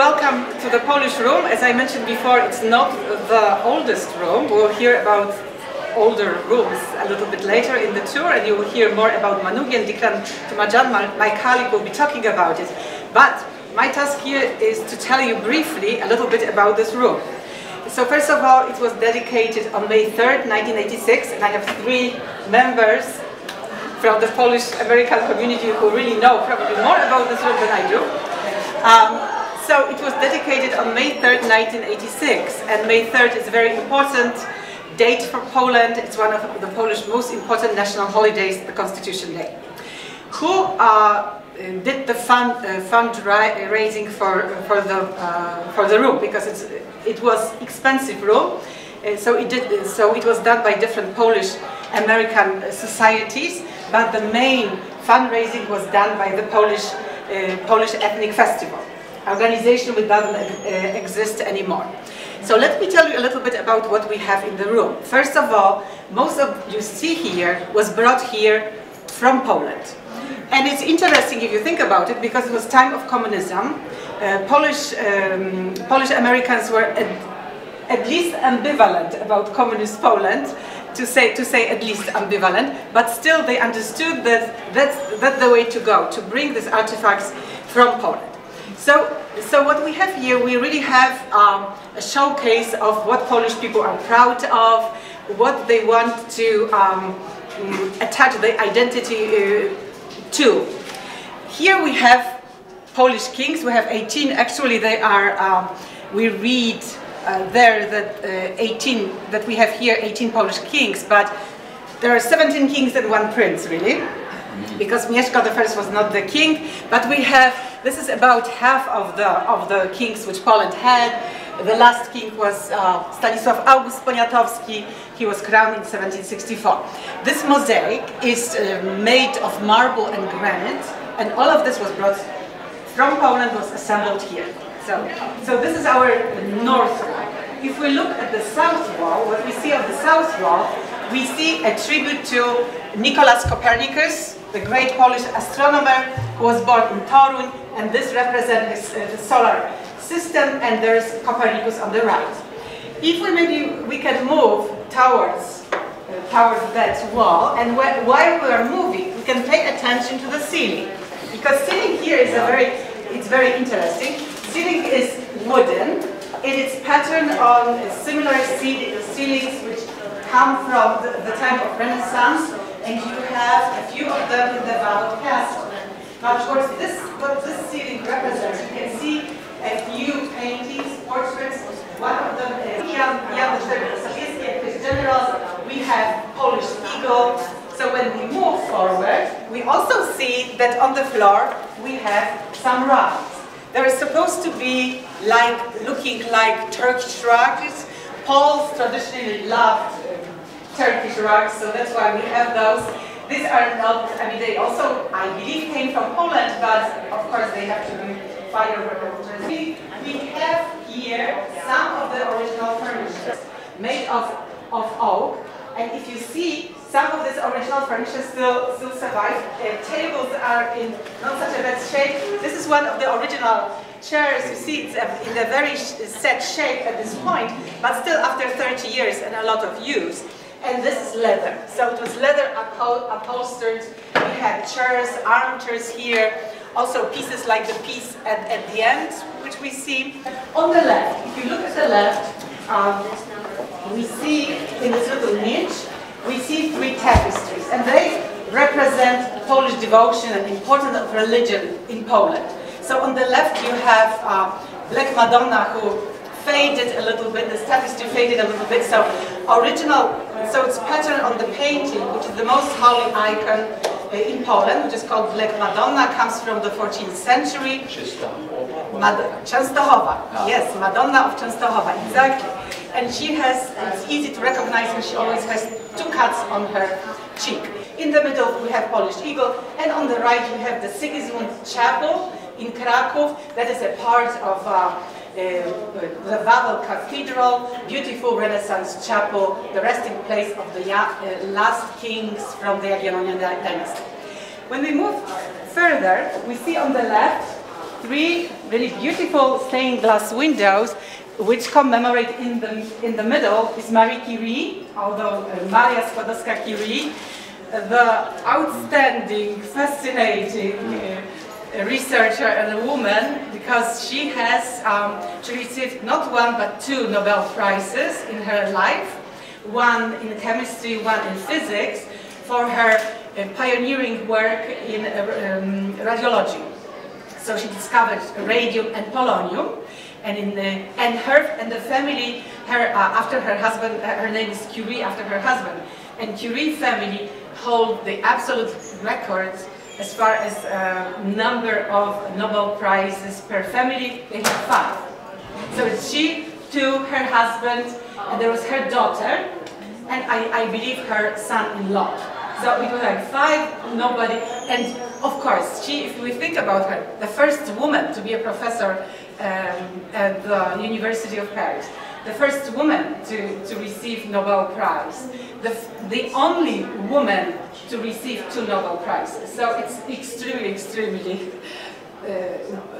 Welcome to the Polish room. As I mentioned before, it's not the oldest room. We'll hear about older rooms a little bit later in the tour and you will hear more about Manoogian Dikran Tumajan. My, my colleague will be talking about it. But my task here is to tell you briefly a little bit about this room. So first of all, it was dedicated on May 3rd, 1986, and I have three members from the Polish-American community who really know probably more about this room than I do. Um, so it was dedicated on May 3rd, 1986, and May 3rd is a very important date for Poland. It's one of the Polish most important national holidays, the Constitution Day. Who uh, did the fund uh, fundraising for for the uh, for the room? Because it was expensive room, so it did so it was done by different Polish American societies, but the main fundraising was done by the Polish uh, Polish Ethnic Festival organization which doesn't uh, exist anymore. So let me tell you a little bit about what we have in the room. First of all, most of you see here was brought here from Poland. And it's interesting if you think about it because it was time of communism. Uh, Polish, um, Polish Americans were at, at least ambivalent about communist Poland to say to say at least ambivalent, but still they understood that that's, that's the way to go, to bring these artifacts from Poland. So, so what we have here, we really have um, a showcase of what Polish people are proud of, what they want to um, mm, attach their identity uh, to. Here we have Polish kings, we have 18, actually they are, um, we read uh, there that uh, 18, that we have here 18 Polish kings, but there are 17 kings and one prince, really because Mieszko I was not the king, but we have, this is about half of the, of the kings which Poland had. The last king was uh, Stanisław August Poniatowski, he was crowned in 1764. This mosaic is uh, made of marble and granite, and all of this was brought from Poland, was assembled here. So, so this is our north wall. If we look at the south wall, what we see on the south wall, we see a tribute to Nicolas Copernicus, the great Polish astronomer who was born in Toruń, and this represents uh, the solar system, and there's Copernicus on the right. If we maybe we can move towards uh, towards that wall, and wh while we are moving, we can pay attention to the ceiling, because ceiling here is a very it's very interesting. Ceiling is wooden. And It is patterned on similar ceilings which come from the, the time of Renaissance and you have a few of them in the Wawel Castle. Now, of course, this what this ceiling represents, you can see a few paintings, portraits. One of them is Jan, Jan Sobieski, generals. We have Polish eagle. So when we move forward, we also see that on the floor we have some rugs. There is supposed to be like looking like Turkish rugs. Poles traditionally loved Turkish rugs, so that's why we have those. These are not, I mean, they also, I believe, came from Poland, but of course they have to be fire resistant. We, we have here some of the original furniture made of, of oak, and if you see, some of this original furniture still, still survive. Uh, tables are in not such a bad shape. This is one of the original chairs. You see it's in a very set shape at this point, but still after 30 years and a lot of use and this is leather. So it was leather upholstered. We had chairs, armchairs here, also pieces like the piece at, at the end, which we see. On the left, if you look at the left, um, we see in this little niche, we see three tapestries, and they represent Polish devotion and importance of religion in Poland. So on the left you have uh, Black Madonna who faded a little bit, the tapestry faded a little bit, so original, so it's patterned on the painting, which is the most holy icon uh, in Poland, which is called Black Madonna, comes from the 14th century. Mad Częstochowa, yes, Madonna of Częstochowa, exactly. And she has, it's easy to recognize, and she always has two cuts on her cheek. In the middle we have Polish eagle, and on the right you have the Sigismund Chapel in Kraków, that is a part of uh, the Wawel Cathedral, beautiful Renaissance chapel, the resting place of the uh, last kings from the Jagiellonian dynasty. When we move further, we see on the left three really beautiful stained glass windows which commemorate in the, in the middle is Marie Curie, although uh, Maria Skłodowska-Curie, the outstanding, fascinating uh, researcher and a woman because she has um, received not one but two Nobel Prizes in her life, one in chemistry, one in physics, for her uh, pioneering work in uh, um, radiology. So she discovered radium and polonium, and in the and her and the family, her uh, after her husband, uh, her name is Curie after her husband, and Curie family hold the absolute records as far as uh, number of Nobel Prizes per family, they have five. So it's she, two, her husband, and there was her daughter, and I, I believe her son-in-law. So it was like five, nobody, and of course, she, if we think about her, the first woman to be a professor um, at the University of Paris, the first woman to, to receive Nobel Prize, the, the only woman to receive two Nobel Prizes. So it's extremely, extremely uh, uh,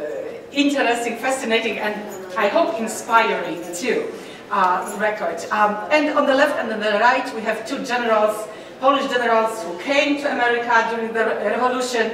interesting, fascinating, and I hope inspiring too. Uh, record. Um, and on the left and on the right, we have two generals, Polish generals who came to America during the revolution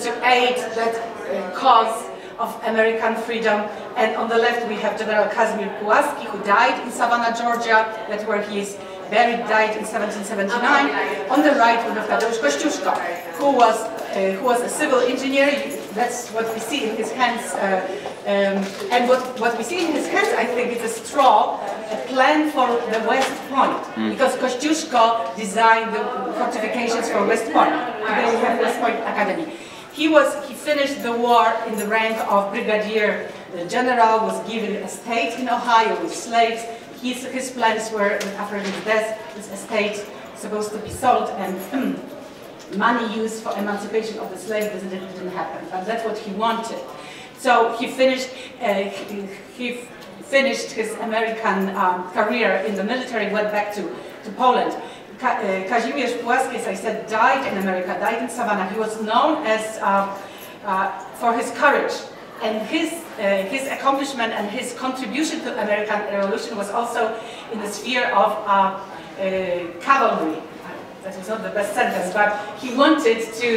to aid that uh, cause of American freedom. And on the left, we have General Kazimierz Pułaski, who died in Savannah, Georgia. That's where he is buried, died in 1779. On the right, we have Tadeusz Kościuszko, who was, uh, who was a civil engineer. That's what we see in his hands. Uh, um, and what, what we see in his hands, I think, is a straw, a plan for the West Point. Mm. Because Kościuszko designed the fortifications for West Point. Today we have West Point Academy. He was he finished the war in the rank of brigadier the general, was given a estate in Ohio with slaves. His, his plans were after his death, this estate supposed to be sold and money used for emancipation of the slaves didn't, didn't happen. But that's what he wanted. So he finished, uh, he, he, finished his American um, career in the military, went back to, to Poland. Ka uh, Kazimierz Pułaski, as I said, died in America, died in Savannah. He was known as, uh, uh, for his courage. And his, uh, his accomplishment and his contribution to the American Revolution was also in the sphere of uh, uh, cavalry. That was not the best sentence, but he wanted to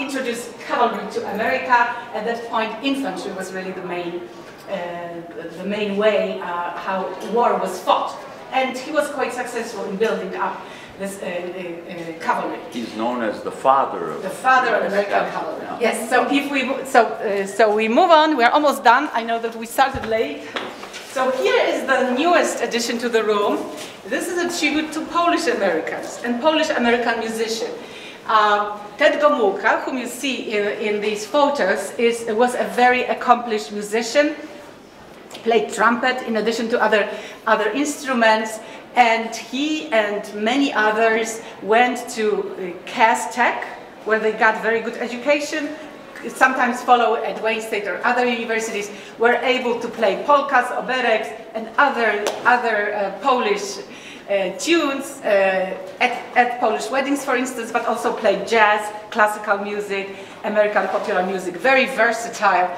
introduce cavalry to America. At that point, infantry was really the main, the main way how war was fought. And he was quite successful in building up this uh, uh, cavalry. He's known as the father of the father of American cavalry. Yeah. Yes. So if we so uh, so we move on. We're almost done. I know that we started late. So here is the newest addition to the room. This is a tribute to Polish Americans and Polish American musician. Uh, Ted Gomułka, whom you see in, in these photos, is, was a very accomplished musician, played trumpet in addition to other, other instruments, and he and many others went to uh, Cass Tech, where they got very good education, sometimes follow at Wayne State or other universities, were able to play polkas, obereks, and other, other uh, Polish uh, tunes uh, at, at Polish weddings, for instance, but also play jazz, classical music, American popular music, very versatile,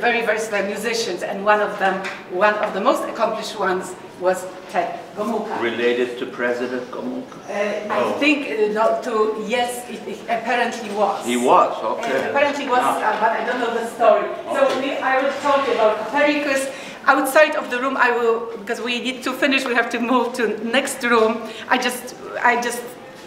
very versatile musicians, and one of them, one of the most accomplished ones was Ted Gomułka. Related to President Gomułka? Uh, I think uh, no, to yes, it, it, apparently was. He was okay. Uh, apparently was, uh, but I don't know the story. Okay. So we, I will talk about Copernicus. Outside of the room, I will because we need to finish. We have to move to next room. I just, I just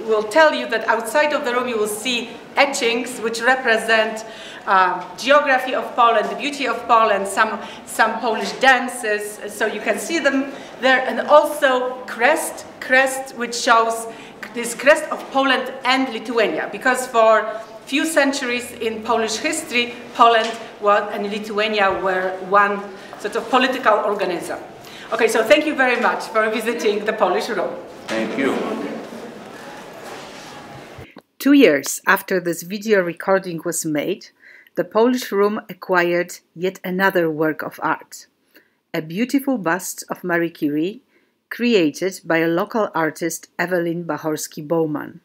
will tell you that outside of the room you will see etchings which represent uh, geography of Poland, the beauty of Poland, some, some Polish dances, so you can see them there, and also crest, crest which shows this crest of Poland and Lithuania, because for few centuries in Polish history, Poland and Lithuania were one sort of political organism. Okay, so thank you very much for visiting the Polish Room. Thank you. Two years after this video recording was made, the Polish Room acquired yet another work of art a beautiful bust of Marie Curie created by a local artist Evelyn Bachorski Bowman.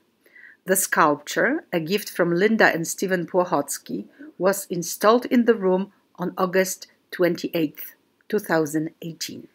The sculpture, a gift from Linda and Stephen Płochocki, was installed in the room on August 28, 2018.